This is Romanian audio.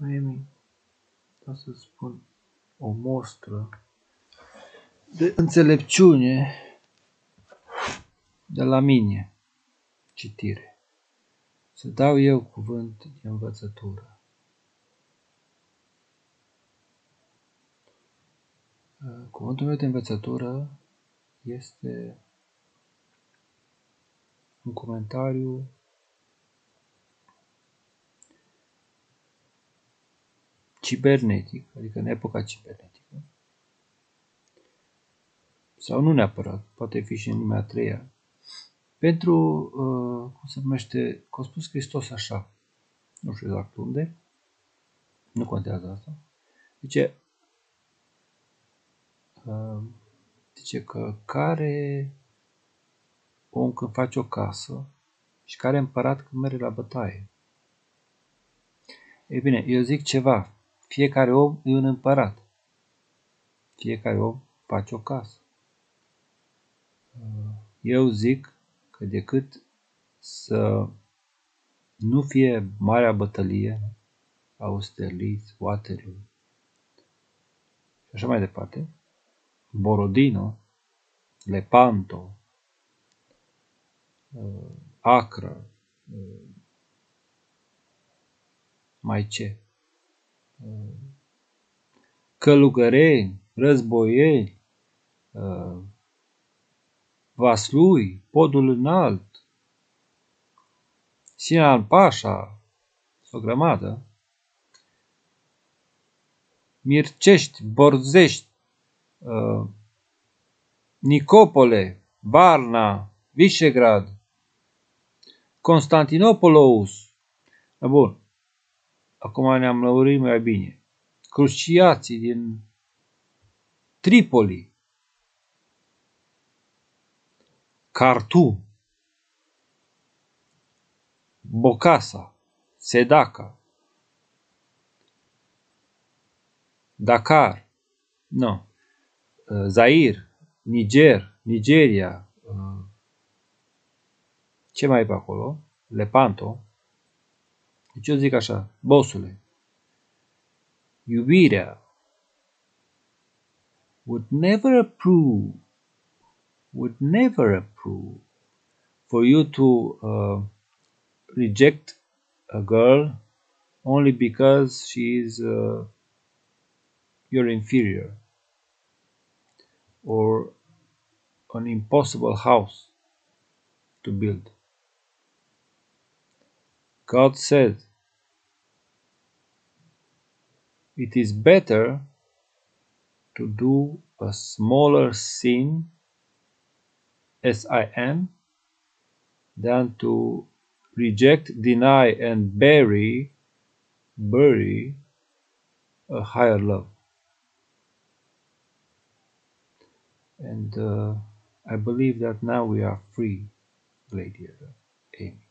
Amy, vreau să spun o mostră de înțelepciune de la mine, citire. Să dau eu cuvânt de învățătură. Cuvântul meu de învățătură este un comentariu cibernetic, adică în epoca cibernetică, sau nu neapărat, poate fi și în lumea a treia, pentru, uh, cum se numește, că a spus Hristos așa, nu știu exact unde, nu contează asta, zice, uh, zice că care om când face o casă și care împărat când merge la bătaie. Ei bine, eu zic ceva, fiecare om e un împărat. Fiecare om face o casă. Eu zic că decât să nu fie marea bătălie, Austerlitz, Waterloo și așa mai departe, Borodino, Lepanto, Acră, mai ce? Călugăreni, războieni, uh, Vaslui, Podul Înalt, Sinan Pașa, o grămadă, Mircești, Borzești, uh, Nicopole, Varna, Visegrad, Constantinopolous. Bun. Acum ne-am lăurit mai bine. Cruciații din Tripoli, Khartoum, Bokassa, Sedaka, Dakar, no, Zair, Niger, Nigeria, ce mai e pe acolo? Lepanto. Eu zic așa, bosule, iubirea would never approve would never approve for you to uh, reject a girl only because she is uh, your inferior or an impossible house to build. God said it is better to do a smaller sin as I am than to reject, deny, and bury, bury a higher love. And uh, I believe that now we are free, Lady Amy.